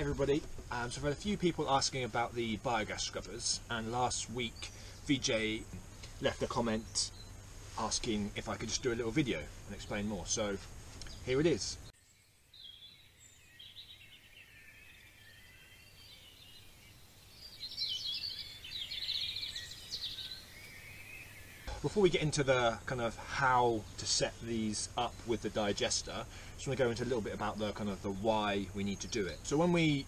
Everybody, um, so I've had a few people asking about the biogas scrubbers and last week VJ left a comment asking if I could just do a little video and explain more. So here it is. Before we get into the kind of how to set these up with the digester, I just want to go into a little bit about the kind of the why we need to do it. So when we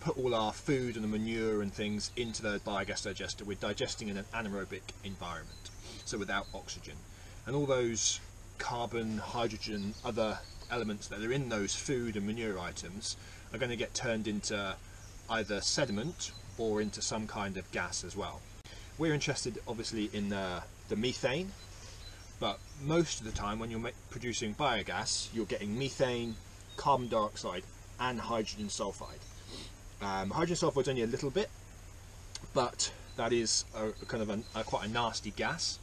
put all our food and the manure and things into the biogas digester, we're digesting in an anaerobic environment, so without oxygen. And all those carbon, hydrogen, other elements that are in those food and manure items are going to get turned into either sediment or into some kind of gas as well. We're interested obviously in the, the methane, but most of the time when you're producing biogas, you're getting methane, carbon dioxide and hydrogen sulfide. Um, hydrogen sulfide is only a little bit, but that is a, kind of a, a, quite a nasty gas.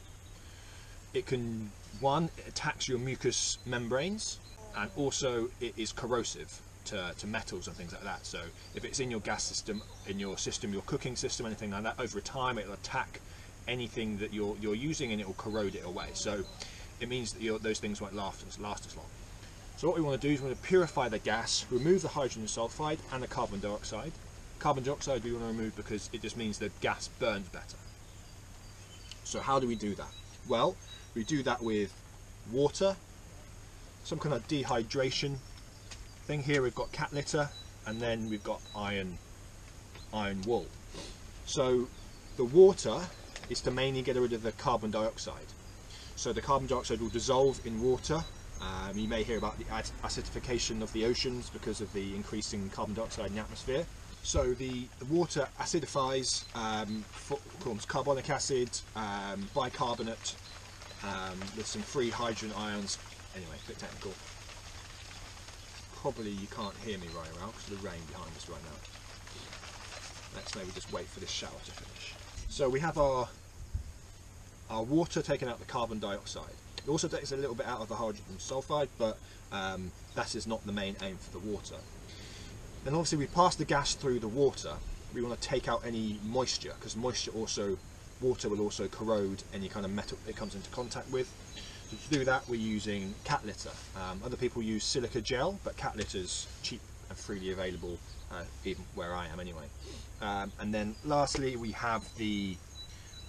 It can, one, it attacks your mucous membranes, and also it is corrosive to, to metals and things like that. So if it's in your gas system, in your system, your cooking system, anything like that, over time it'll attack anything that you're, you're using and it will corrode it away. So it means that those things won't last, last as long. So what we want to do is we want to purify the gas, remove the hydrogen sulfide and the carbon dioxide. Carbon dioxide we want to remove because it just means the gas burns better. So how do we do that? Well, we do that with water, some kind of dehydration thing here we've got cat litter and then we've got iron iron wool. So the water is to mainly get rid of the carbon dioxide. So the carbon dioxide will dissolve in water. Um, you may hear about the acidification of the oceans because of the increasing carbon dioxide in the atmosphere. So the, the water acidifies um, forms carbonic acid um, bicarbonate um, with some free hydrogen ions. Anyway a bit technical probably you can't hear me right around because of the rain behind us right now. Let's maybe just wait for this shower to finish. So we have our our water taking out the carbon dioxide. It also takes a little bit out of the hydrogen sulfide, but um, that is not the main aim for the water. Then obviously we pass the gas through the water. We want to take out any moisture because moisture also, water will also corrode any kind of metal it comes into contact with. To do that, we're using cat litter. Um, other people use silica gel, but cat litter's cheap and freely available, uh, even where I am anyway. Um, and then lastly, we have the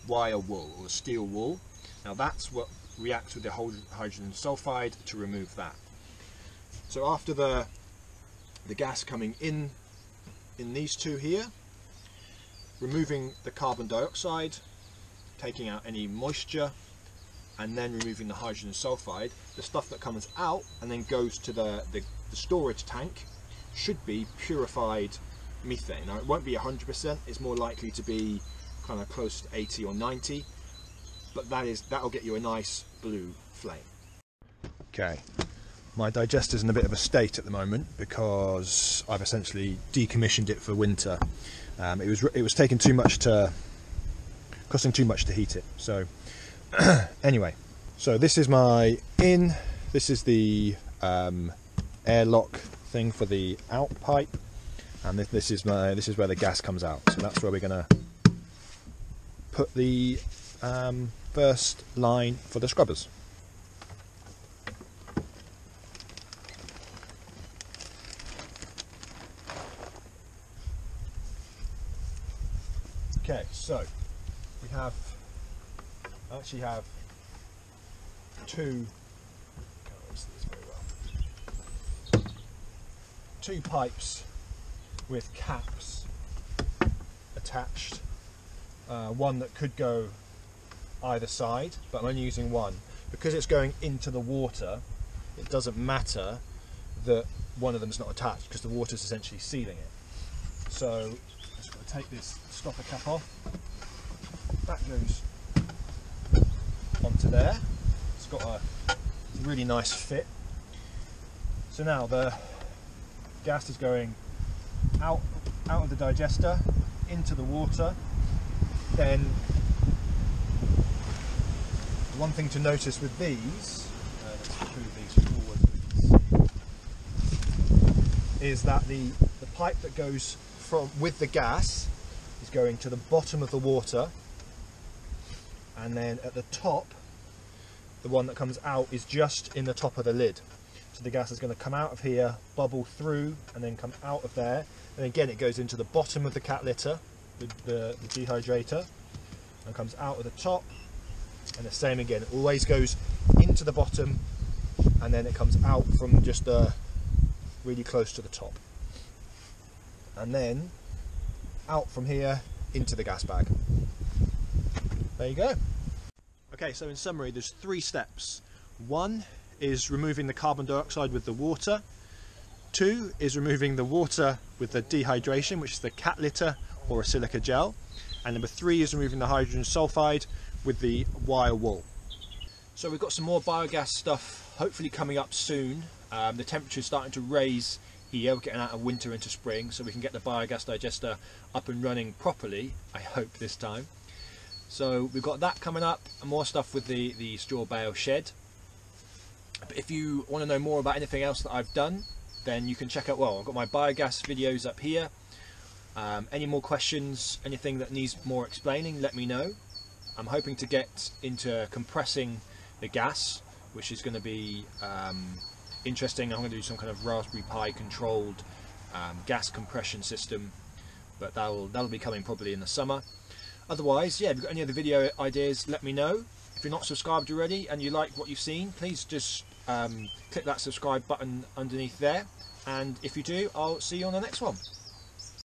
wire wool, or steel wool. Now that's what reacts with the hydrogen sulfide to remove that. So after the, the gas coming in, in these two here, removing the carbon dioxide, taking out any moisture and then removing the hydrogen sulfide, the stuff that comes out and then goes to the, the, the storage tank should be purified methane. Now it won't be 100%, it's more likely to be kind of close to 80 or 90, but that is that'll get you a nice blue flame. Okay, my digester's in a bit of a state at the moment because I've essentially decommissioned it for winter. Um, it was it was taking too much to costing too much to heat it, so anyway, so this is my in, this is the um, airlock thing for the out pipe, and this, this is my this is where the gas comes out. So that's where we're gonna put the um, first line for the scrubbers. Okay, so we have I actually have two two pipes with caps attached. Uh, one that could go either side but I'm only using one. Because it's going into the water it doesn't matter that one of them is not attached because the water is essentially sealing it. So I'm just going to take this stopper cap off. That goes there. It's got a really nice fit. So now the gas is going out, out of the digester into the water. Then one thing to notice with these, uh, these is that the, the pipe that goes from with the gas is going to the bottom of the water, and then at the top, the one that comes out is just in the top of the lid. So the gas is going to come out of here, bubble through, and then come out of there. And again, it goes into the bottom of the cat litter, the, the, the dehydrator, and comes out of the top. And the same again, it always goes into the bottom, and then it comes out from just uh, really close to the top. And then out from here into the gas bag. There you go. Okay, so in summary, there's three steps. One is removing the carbon dioxide with the water. Two is removing the water with the dehydration, which is the cat litter or a silica gel. And number three is removing the hydrogen sulfide with the wire wool. So we've got some more biogas stuff hopefully coming up soon. Um, the temperature is starting to raise here, we're getting out of winter into spring, so we can get the biogas digester up and running properly, I hope this time. So we've got that coming up, and more stuff with the, the straw bale shed. But if you want to know more about anything else that I've done, then you can check out, well, I've got my biogas videos up here. Um, any more questions, anything that needs more explaining, let me know. I'm hoping to get into compressing the gas, which is going to be um, interesting. I'm going to do some kind of Raspberry Pi controlled um, gas compression system, but that'll that'll be coming probably in the summer. Otherwise, yeah, if you've got any other video ideas, let me know. If you're not subscribed already and you like what you've seen, please just um, click that subscribe button underneath there. And if you do, I'll see you on the next one.